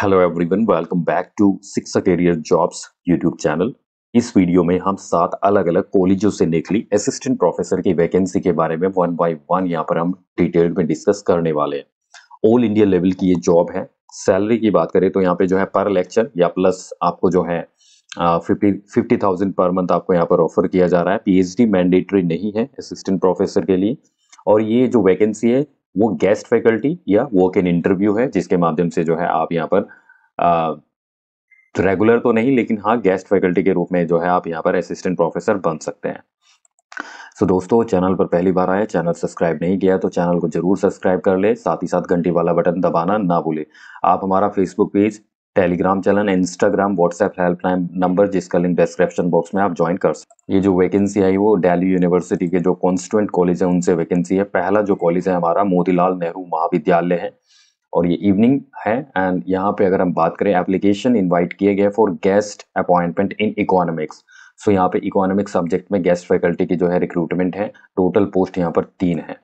Hello everyone welcome back to six career jobs YouTube channel इस video में हम सात अलग अलग कॉलेजों से निकली। असिस्टेंट प्रोफेसर की वैकेंसी के बारे में वन बाय वन यहाँ पर हम डिटेल में डिस्कस करने वाले हैं। ऑल इंडिया लेवल की ये जॉब है। सैलरी की बात करें तो यहाँ पे जो है पर लेक्चर या प्लस आपको जो है fifty fifty thousand per month आपको यहाँ पर ऑफ़र किया जा रहा है। पीएचडी मैंडेटरी नहीं है असिस्टेंट प्रोफेसर के लिए। और ये जो वैकेंसी है वो गेस्ट फैकल्टी या वर्क इन इंटरव्यू है जिसके माध्यम से जो है आप यहाँ पर रेगुलर तो नहीं लेकिन हाँ गेस्ट फैकल्टी के रूप में जो है आप यहाँ पर असिस्टेंट प्रोफेसर बन सकते हैं। सो so, दोस्तों चैनल पर पहली बार आए चैनल सब्सक्राइब नहीं किया तो चैनल को ज़रूर सब्सक्राइब कर ले साथ ही साथ घंटी वाला बटन दबाना ना भूले। आप हमारा Facebook page Telegram channel, Instagram, WhatsApp helpline number जिसका लिंक डिस्क्रिप्शन बॉक्स में आप ज्वाइन कर सकते ये जो वैकेंसी आई वो दिल्ली यूनिवर्सिटी के जो कॉन्स्टिट्यूंट कॉलेज है, उनसे वैकेंसी है। पहला जो कॉलेज है हमारा, मोतीलाल नेहरू महाविद्यालय है। और ये इवनिंग है एंड यहाँ पे अगर हम बात करें एप्लीकेशन इनवाइट किए गए for guest appointment in economics so यहाँ पे इकोनॉमिक सब्जेक्ट में गेस्ट फैकल्टी की जो है रिक्रूटमेंट है। टोटल पोस्ट यहाँ पर तीन है।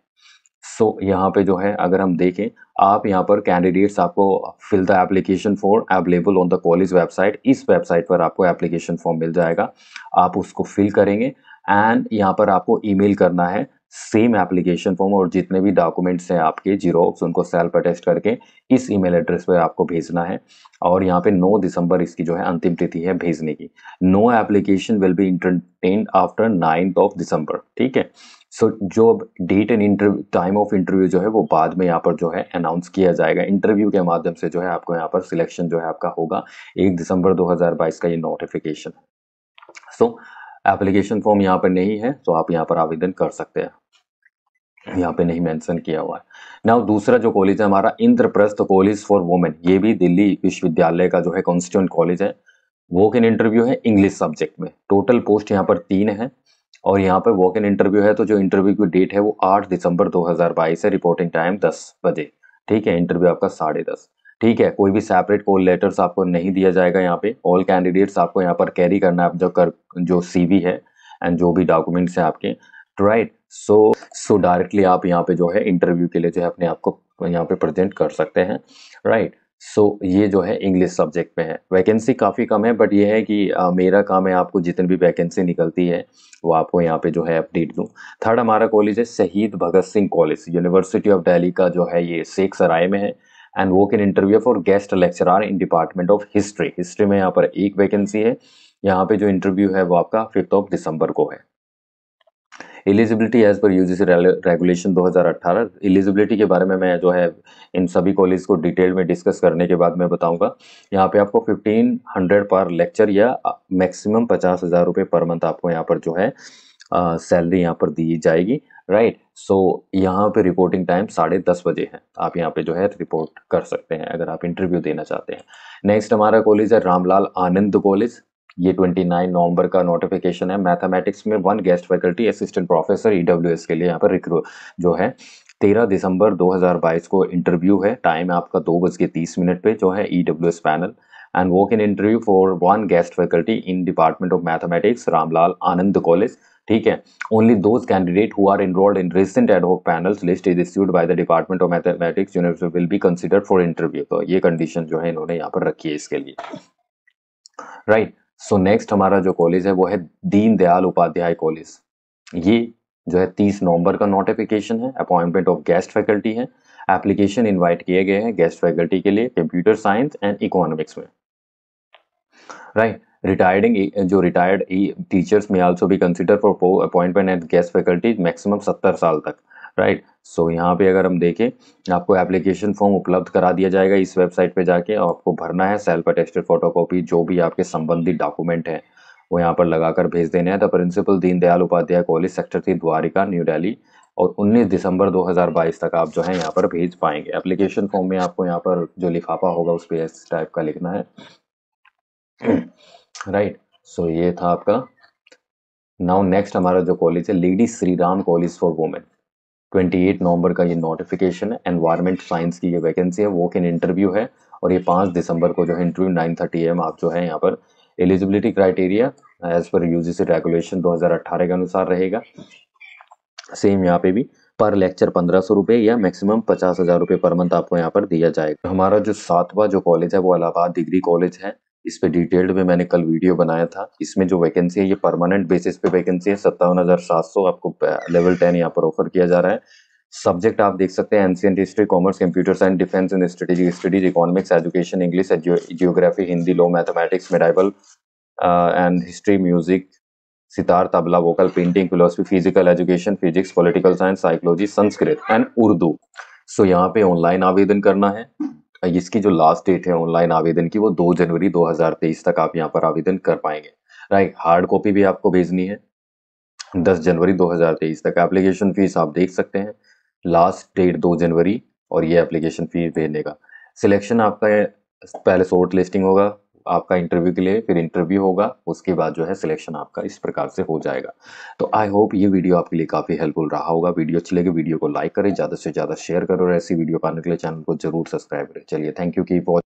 सो so, यहाँ पे जो है अगर हम देखें आप यहाँ पर कैंडिडेट्स आपको fill the application for available on the college website इस वेबसाइट पर आपको एप्लीकेशन फॉर्म मिल जाएगा। आप उसको फिल करेंगे एंड यहाँ पर आपको ईमेल करना है सेम एप्लीकेशन फॉर्म और जितने भी डॉक्यूमेंट्स हैं आपके जीरोक्स उनको सेल्फ अटेस्ट करके इस ईमेल एड्रेस पर आपको भेजना है। और यहाँ पे 9 दिसंबर इसकी जो है अंतिम तिथि है भेजने की। No application will be entertain after ninth of December ठीक है? सो so, जो date and interview time of interview जो है वो बाद में यहाँ पर जो है अनाउंस किया जाएगा। इंटरव्यू के माध्यम से जो है आपको यहाँ पर सिलेक्शन जो है आपका होगा एक दिसंबर 2022 का ये नोटिफिकेशन सो एप्लीकेशन फॉर्म यहाँ पर नहीं है तो आप यहाँ पर आवेदन कर सकते हैं। यहाँ पे नहीं मेंशन किया हुआ है। ना दूसरा जो कॉलेज है हमारा इंद्रप्रस्थ कॉलेज फॉर वुमेन ये भी दिल्ली विश्वविद्यालय का जो है कॉन्स्टिट्यूंट कॉलेज है। वो कैन इंटरव्यू है इंग्लिश सब्जेक्ट में। टोटल पोस्ट यहाँ पर तीन है। और यहाँ पर वॉक इन इंटरव्यू है तो जो इंटरव्यू की डेट है वो 8 दिसंबर 2022 है रिपोर्टिंग टाइम 10 बजे। ठीक है इंटरव्यू आपका साढ़े दस। ठीक है, कोई भी सेपरेट कॉल लेटर्स आपको नहीं दिया जाएगा यहाँ पे। ऑल कैंडिडेट्स आपको यहाँ पर कैरी करना है जो कर, जो सीवी है एंड जो भी डॉक्यूमेंट्स हैं आपके। राइट सो सो डायरेक्टली आप यहाँ पे जो है इंटरव्यू के लिए जो है अपने आप को यहाँ पे प्रेजेंट कर सकते हैं। Right right? सो so, ये जो है इंग्लिश सब्जेक्ट में है। वैकेंसी काफ़ी कम है बट ये है कि आ, मेरा काम है आपको जितनी भी वैकेंसी निकलती है वो आपको यहाँ पे जो है अपडेट दूँ। थर्ड हमारा कॉलेज है Shaheed Bhagat Singh college university of Delhi का जो है ये शेख सराय में है एंड वो can interview for guest lecturer in department of history history में यहाँ पर एक वैकेंसी है। यहाँ पे जो इंटरव्यू है वो आपका फिफ्थ ऑफ़ दिसंबर को है। Eligibility as per UGC regulation 2018 eligibility के बारे में मैं जो है, इन सभी कॉलेज को डिटेल में डिस्कस करने के बाद मैं बताऊँगा। यहाँ पे आपको 1500 पर लेक्चर या मैक्सिमम पचास हज़ार रुपये पर मंथ आपको यहाँ पर जो है सैलरी यहाँ पर दी जाएगी। राइट सो यहाँ पे रिपोर्टिंग टाइम साढ़े दस बजे है। आप यहाँ पे जो है रिपोर्ट कर सकते हैं, अगर आप इंटरव्यू देना चाहते हैं। नेक्स्ट हमारा कॉलेज है रामलाल आनंद कॉलेज ये 29 नवंबर का नोटिफिकेशन है। मैथमेटिक्स में one guest faculty assistant professor EWS के लिए यहाँ पर रिक्रू जो है 13 दिसंबर 2022 को इंटरव्यू है। टाइम आपका दो बज के तीस मिनट पे, जो है EWS panel and walk in interview for one guest faculty in department of mathematics Ramlal Anand college ठीक है? Only those candidate who are enrolled in recent ad hoc panels list is issued by the department of mathematics university will be considered for interview तो ये condition जो है इन्होंने यहाँ पर रखी है इसके लिए। Right right. So so next हमारा जो कॉलेज है, वो है दीन दयाल उपाध्याय कॉलेज ये जो है तीस नवंबर का नोटिफिकेशन है अपॉइंटमेंट ऑफ़ गेस्ट फैकल्टी है. एप्लीकेशन इनवाइट किए गए हैं गेस्ट फैकल्टी के लिए कंप्यूटर साइंस एंड इकोनॉमिक्स में. राइट रिटायर्डिंग जो रिटायर्ड टीचर्स में आल्सो भी consider for appointment and guest faculty maximum सत्तर साल तक. राइट सो so, यहाँ पे अगर हम देखें आपको एप्लीकेशन फॉर्म उपलब्ध करा दिया जाएगा इस वेबसाइट पे जाके और आपको भरना है सेल्फ अटेस्टेड फोटोकॉपी जो भी आपके संबंधित डॉक्यूमेंट है वो यहाँ पर लगाकर भेज देने हैं। The principal Deendayal Upadhyaya college sector three Dwarka new Delhi और 19 दिसंबर 2022 तक आप जो है यहाँ पर भेज पाएँगे। एप्लीकेशन फॉर्म में आपको यहाँ पर जो लिफाफा होगा उस पर इस टाइप का लिखना है। राइट सो so, ये था आपका। नाउ नेक्स्ट हमारा जो कॉलेज है lady Shri Ram college for women 28 नवंबर का ये नोटिफिकेशन है एनवायरमेंट साइंस की ये वैकेंसी है, वो इन इंटरव्यू है और ये पाँच दिसंबर को जो है इंटरव्यू नाइन थर्टी एम आप जो है यहाँ पर eligibility criteria as per UGC regulation 2018 के अनुसार रहेगा। सेम यहाँ पे भी पर लेक्चर पंद्रह सौ रुपये या मैक्सिमम पचास हज़ार रुपये पर मंथ आपको यहाँ पर दिया जाएगा। हमारा जो सातवां जो कॉलेज है, वो इलाहाबाद डिग्री कॉलेज है। इस पे डिटेल्ड में मैंने कल वीडियो बनाया था। इसमें जो वैकेंसी है ये परमानेंट बेसिस पे वैकेंसी है। सत्तावन हज़ार सात सौ आपको लेवल टेन यहाँ पर ऑफ़र किया जा रहा है। सब्जेक्ट आप देख सकते हैं ancient history commerce computer science defence and strategic studies economics education English geography Hindi law mathematics medieval and history music sitar tabla vocal painting philosophy physical education physics political science psychology Sanskrit and Urdu. So so, यहाँ पे online आवेदन करना है। इसकी जो last date है online आवेदन की, वो 2 जनवरी 2023 तक आप यहाँ पर आवेदन कर पाएँगे। राइट हार्ड कॉपी भी आपको भेजनी है। 10 जनवरी 2023 तक एप्लीकेशन फ़ीस आप देख सकते हैं। लास्ट डेट 2 जनवरी और ये एप्लीकेशन फ़ीस भेजने का। सिलेक्शन आपका पहले शॉर्ट लिस्टिंग होगा। आपका इंटरव्यू के लिए, फिर इंटरव्यू होगा, उसके बाद जो है सिलेक्शन आपका इस प्रकार से हो जाएगा। तो आई होप ये वीडियो आपके लिए काफ़ी हेल्पफुल रहा होगा। वीडियो अच्छी लगे वीडियो को लाइक करें, ज़्यादा से ज़्यादा शेयर करें और ऐसी वीडियो पाने के लिए चैनल को ज़रूर सब्सक्राइब करें। चलिए थैंक यू की वॉच